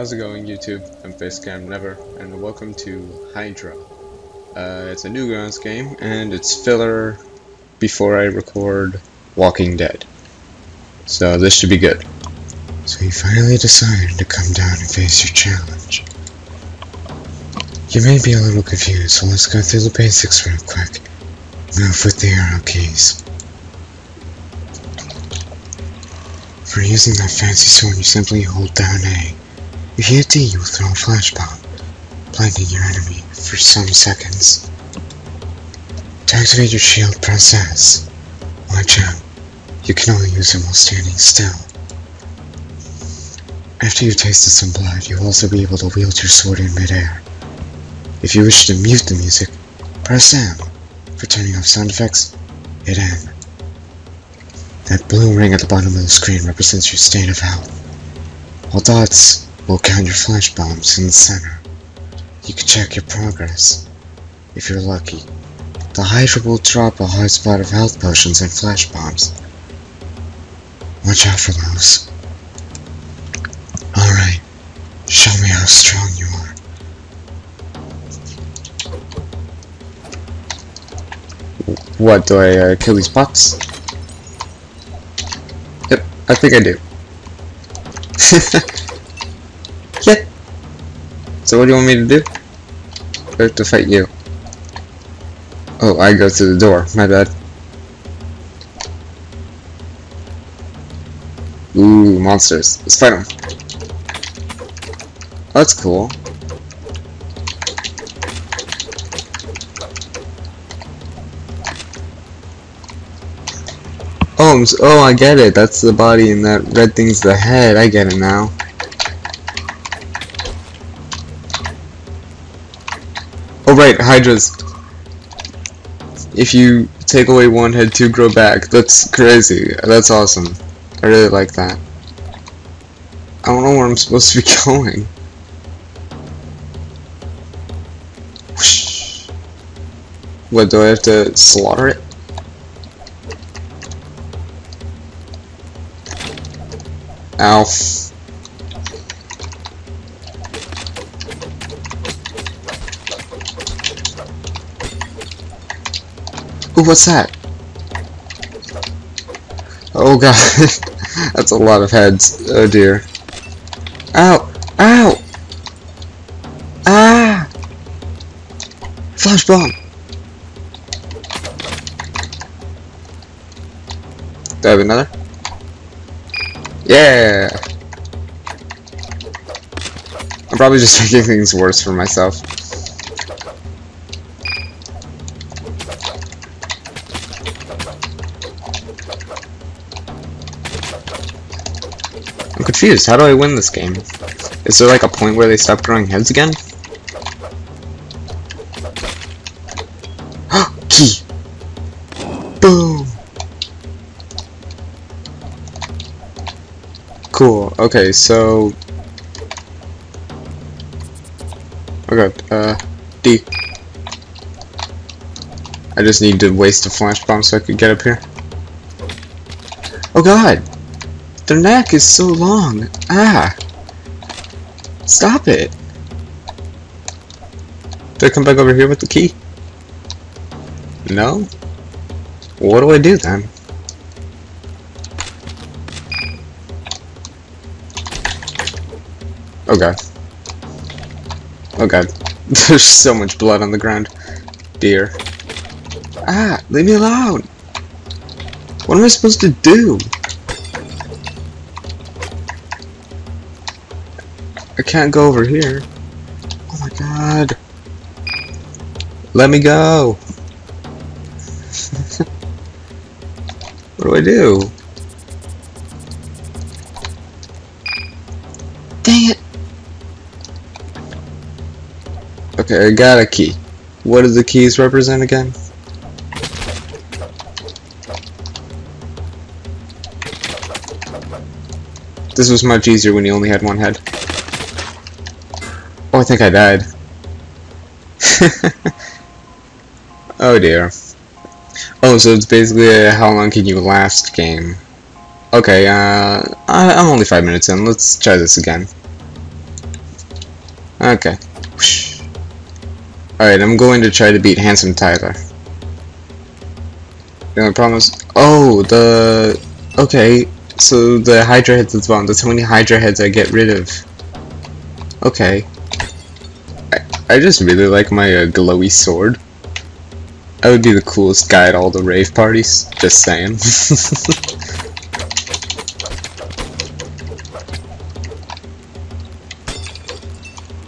How's it going, YouTube? I'm Facecam Never, and welcome to Hydra. Uh, it's a Newgrounds game, and it's filler before I record Walking Dead. So this should be good. So you finally decided to come down and face your challenge. You may be a little confused, so let's go through the basics real quick. Move with the arrow keys. For using that fancy sword, you simply hold down A. You hit D, you will throw a flash bomb, blinding your enemy for some seconds. To activate your shield, press S. Watch out. You can only use it while standing still. After you've tasted some blood, you'll also be able to wield your sword in midair. If you wish to mute the music, press M. For turning off sound effects, hit N. That blue ring at the bottom of the screen represents your state of health. While dots will count your flash bombs in the center. You can check your progress. If you're lucky, the Hydra will drop a hard spot of health potions and flash bombs. Watch out for those. Alright, show me how strong you are. What, do I uh, kill these bots? Yep, I think I do. yeah. So what do you want me to do? I have to fight you. Oh, I go to the door. My bad. Ooh, monsters. Let's fight them. That's cool. Oh, oh, I get it. That's the body and that red thing's the head. I get it now. Oh, right, Hydras. If you take away one head, two grow back. That's crazy. That's awesome. I really like that. I don't know where I'm supposed to be going. What, do I have to slaughter it? Ow. Ooh, what's that? Oh god, that's a lot of heads. Oh dear. Ow! Ow! Ah! Flash bomb! Do I have another? Yeah! I'm probably just making things worse for myself. Confused. How do I win this game? Is there like a point where they stop growing heads again? Key! Boom! Cool. Okay, so... Okay, uh, D. I just need to waste a flash bomb so I could get up here. Oh god! Their neck is so long. Ah! Stop it! Do I come back over here with the key? No? What do I do then? Oh god. Oh god. There's so much blood on the ground. Dear. Ah! Leave me alone! What am I supposed to do? Can't go over here. Oh my god. Let me go. what do I do? Dang it. Okay, I got a key. What do the keys represent again? This was much easier when you only had one head. Oh, I think I died. oh dear. Oh, so it's basically a how long can you last game. Okay, uh, I, I'm only five minutes in. Let's try this again. Okay. Alright, I'm going to try to beat Handsome Tyler. The only problem is... Oh, the... Okay, so the Hydra heads at the. That's how many Hydra heads I get rid of. Okay. I, just really like my uh, glowy sword. I would be the coolest guy at all the rave parties. Just saying.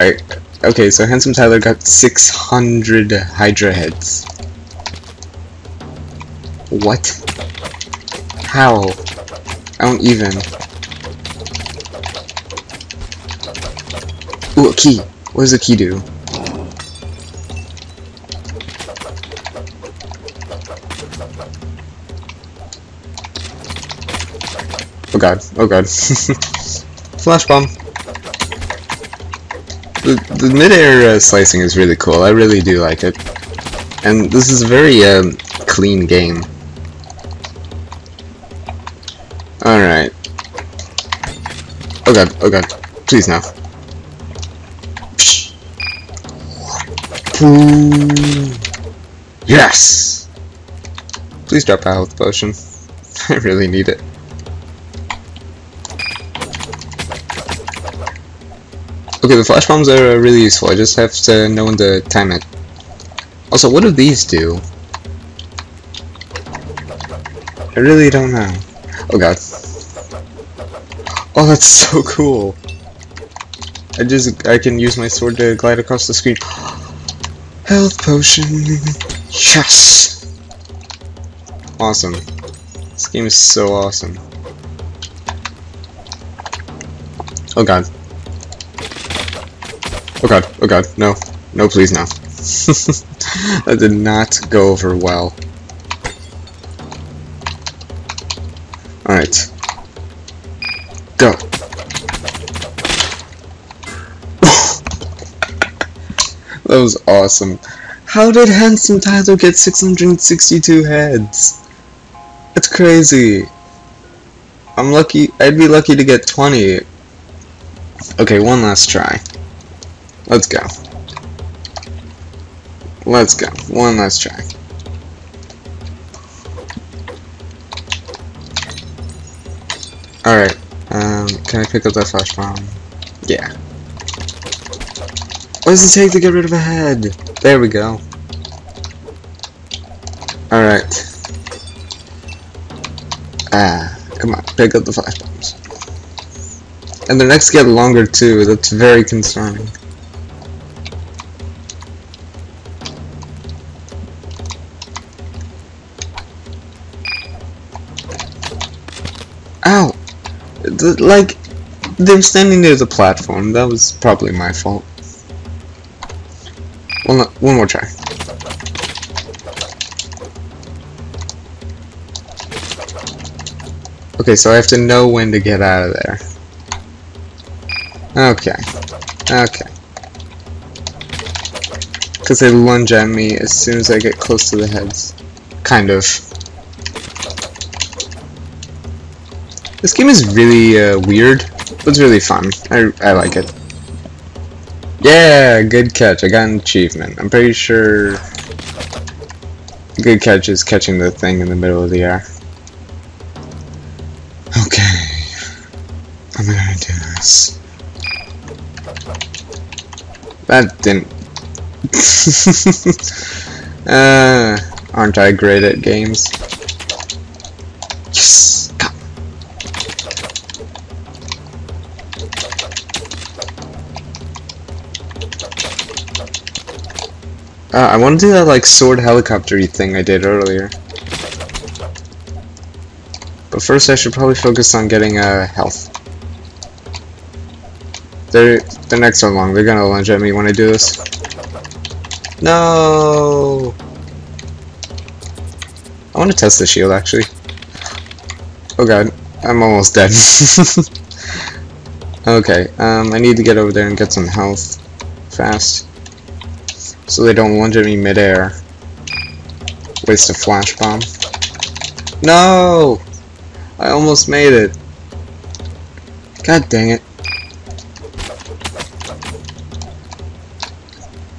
Alright, okay, so Handsome Tyler got 600 Hydra heads. What? How? I don't even. Ooh, a key. What does a key do? God, oh god. Flash bomb. The, the mid-air uh, slicing is really cool, I really do like it. And this is a very um, clean game. Alright. Oh god, oh god. Please no. Yes! Please drop a health potion. I really need it. Okay, the flash bombs are uh, really useful. I just have to know when to time it. Also, what do these do? I really don't know. Oh god. Oh, that's so cool. I just, I can use my sword to glide across the screen. Health potion. Yes! Awesome. This game is so awesome. Oh god. Oh god, oh god, no. No, please, no. that did not go over well. Alright. Go. that was awesome. How did Handsome Tyler get 662 heads? That's crazy. I'm lucky, I'd be lucky to get 20. Okay, one last try. Let's go. Let's go. One last try. Alright. Um, can I pick up that flash bomb? Yeah. What does it take to get rid of a head? There we go. Alright. Ah, come on, pick up the flash bombs. And the next get longer too, that's very concerning. Like, they're standing near the platform. That was probably my fault. One, one more try. Okay, so I have to know when to get out of there. Okay. Okay. Because they lunge at me as soon as I get close to the heads. Kind of. This game is really uh, weird, but it's really fun. I, I like it. Yeah, good catch. I got an achievement. I'm pretty sure good catch is catching the thing in the middle of the air. Okay. I'm gonna do this. That didn't... uh, aren't I great at games? Uh, I want to do that like sword helicopter thing I did earlier. But first I should probably focus on getting uh, health. They're, they're not so long, they're gonna lunge at me when I do this. No! I want to test the shield actually. Oh god, I'm almost dead. okay, um, I need to get over there and get some health fast so they don't lunge at me midair. Waste a flash bomb. No! I almost made it. God dang it.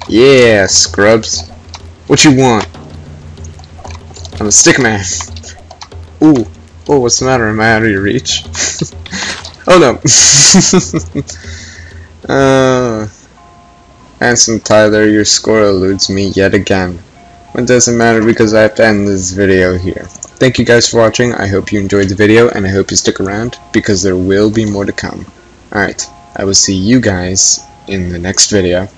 Yeah, scrubs. What you want? I'm a stick man. Ooh. Oh, what's the matter? Am I out of your reach? oh no. uh, Handsome Tyler, your score eludes me yet again. It doesn't matter because I have to end this video here. Thank you guys for watching. I hope you enjoyed the video and I hope you stick around because there will be more to come. Alright, I will see you guys in the next video.